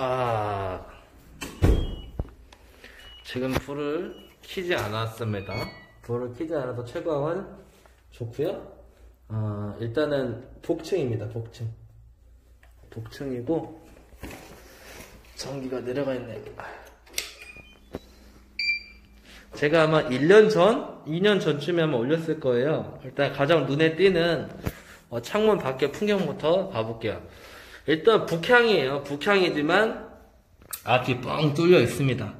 아 지금 불을 켜지 않았습니다. 불을 켜지 않아서 채광은 좋고요. 아 일단은 복층입니다. 복층. 복층이고 전기가 내려가 있네. 제가 아마 1년 전, 2년 전쯤에 아마 올렸을 거예요. 일단 가장 눈에 띄는 어, 창문 밖의 풍경부터 봐볼게요. 일단 북향이에요. 북향이지만 앞이 뻥 뚫려 있습니다.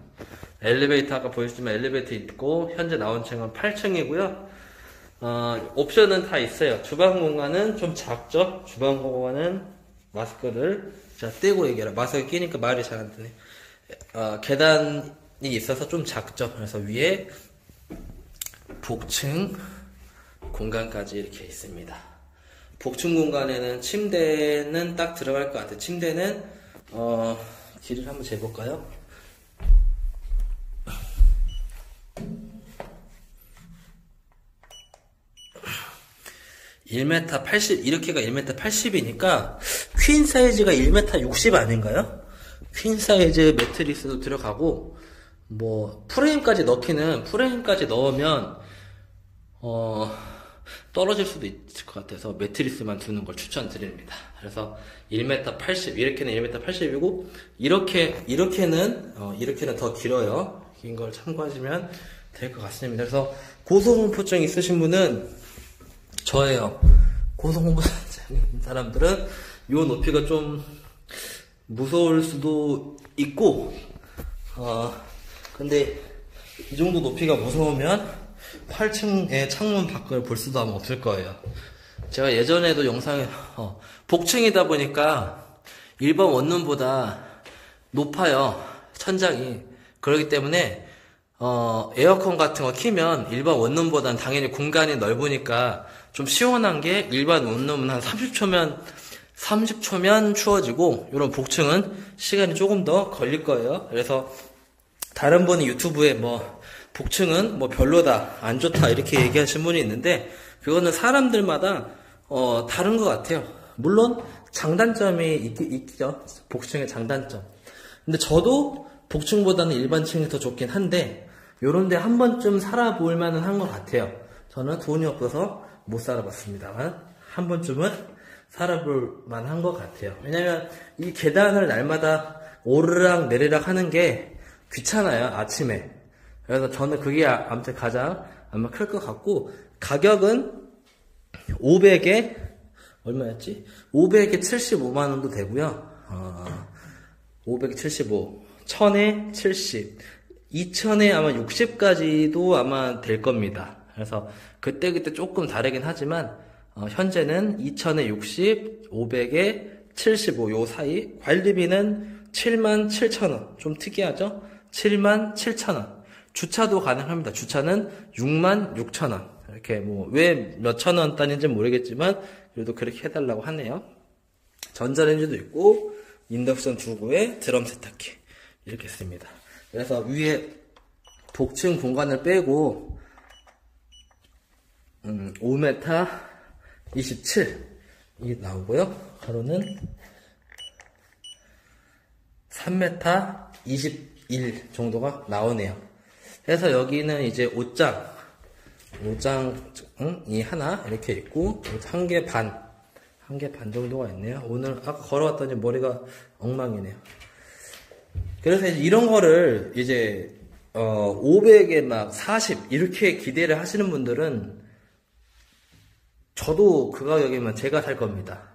엘리베이터 아까 보였지만 엘리베이터 있고 현재 나온 층은 8층이고요. 어, 옵션은 다 있어요. 주방 공간은 좀 작죠. 주방 공간은 마스크를 자 떼고 얘기해라. 마스크 끼니까 말이 잘 안 되네. 어, 계단이 있어서 좀 작죠. 그래서 위에 복층 공간까지 이렇게 있습니다. 복층 공간에는 침대는 딱 들어갈 것 같아요. 침대는 어, 길을 한번 재볼까요? 1m 80, 이렇게가 1m 80이니까, 퀸 사이즈가 1m 60 아닌가요? 퀸 사이즈 매트리스도 들어가고, 뭐, 프레임까지 넣기는, 프레임까지 넣으면, 어, 떨어질 수도 있을 것 같아서 매트리스만 두는 걸 추천드립니다. 그래서 1m 80, 이렇게는 1m 80이고, 이렇게, 이렇게는, 어, 이렇게는 더 길어요. 긴 걸 참고하시면 될 것 같습니다. 그래서 고소공포증 있으신 분은 저예요. 고소공포 사람들은 요 높이가 좀 무서울 수도 있고, 어, 근데 이 정도 높이가 무서우면 8층의 창문 밖을 볼 수도 없을 거예요. 제가 예전에도 영상에, 어, 복층이다 보니까 일반 원룸보다 높아요. 천장이. 그렇기 때문에, 어, 에어컨 같은 거 키면 일반 원룸보다는 당연히 공간이 넓으니까 좀 시원한 게 일반 원룸은 한 30초면 30초면 추워지고 이런 복층은 시간이 조금 더 걸릴 거예요. 그래서 다른 분이 유튜브에 뭐 복층은 뭐 별로다 안 좋다 이렇게 얘기하신 분이 있는데 그거는 사람들마다 어 다른 것 같아요. 물론 장단점이 있, 있죠. 복층의 장단점. 근데 저도 복층보다는 일반층이 더 좋긴 한데 요런데 한 번쯤 살아볼 만은 한 것 같아요. 저는 돈이 없어서 못 살아봤습니다만 한 번쯤은 살아볼 만한 것 같아요. 왜냐면 이 계단을 날마다 오르락 내리락 하는 게 귀찮아요 아침에. 그래서 저는 그게 아- 아무튼 가장 아마 클 것 같고 가격은 500에 얼마였지? 500에 75만 원도 되고요. 어, 575, 1000에 70, 2000에 아마 60까지도 아마 될 겁니다. 그래서 그때 그때 조금 다르긴 하지만 어, 현재는 2000에 60, 500에 75 요 사이 관리비는 7만 7천 원. 좀 특이하죠? 7만 7천 원. 주차도 가능합니다. 주차는 6만 6천 원. 이렇게 뭐 왜 몇천 원 단위인지 모르겠지만 그래도 그렇게 해달라고 하네요. 전자레인지도 있고 인덕션 주구에 드럼 세탁기 이렇게 있습니다. 그래서 위에 복층 공간을 빼고 음, 5m 27이 나오고요. 가로는 3m 21 정도가 나오네요. 그래서 여기는 이제 옷장, 옷장이 하나 이렇게 있고 한 개 반, 한 개 반 정도가 있네요. 오늘 아까 걸어왔더니 머리가 엉망이네요. 그래서 이런 거를 이제 어 500에 막 40 이렇게 기대를 하시는 분들은 저도 그 가격이면 제가 살 겁니다.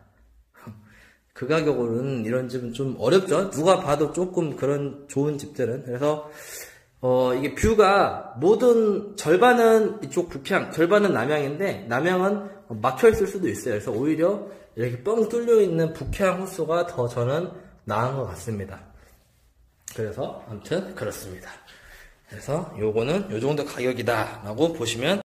그 가격으로는 이런 집은 좀 어렵죠. 누가 봐도 조금 그런 좋은 집들은 그래서 어 이게 뷰가 모든 절반은 이쪽 북향, 절반은 남향인데 남향은 막혀 있을 수도 있어요. 그래서 오히려 이렇게 뻥 뚫려 있는 북향 호수가 더 저는 나은 것 같습니다. 그래서 아무튼 그렇습니다. 그래서 요거는 요 정도 가격이다 라고 보시면